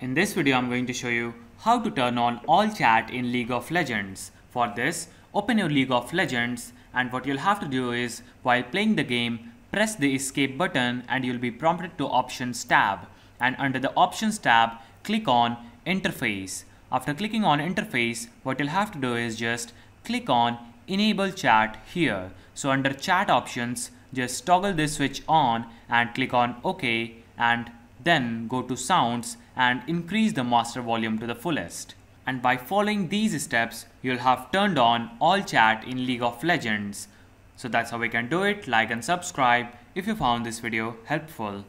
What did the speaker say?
In this video I'm going to show you how to turn on all chat in League of Legends. For this, open your League of Legends and what you'll have to do is while playing the game, press the escape button and you'll be prompted to options tab and under the options tab, click on interface. After clicking on interface, what you'll have to do is just click on enable chat here. So under chat options, just toggle this switch on and click on OK and then go to sounds and increase the master volume to the fullest. And by following these steps, you'll have turned on all chat in League of Legends. So that's how we can do it. Like and subscribe if you found this video helpful.